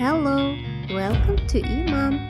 Hello, welcome to Imam.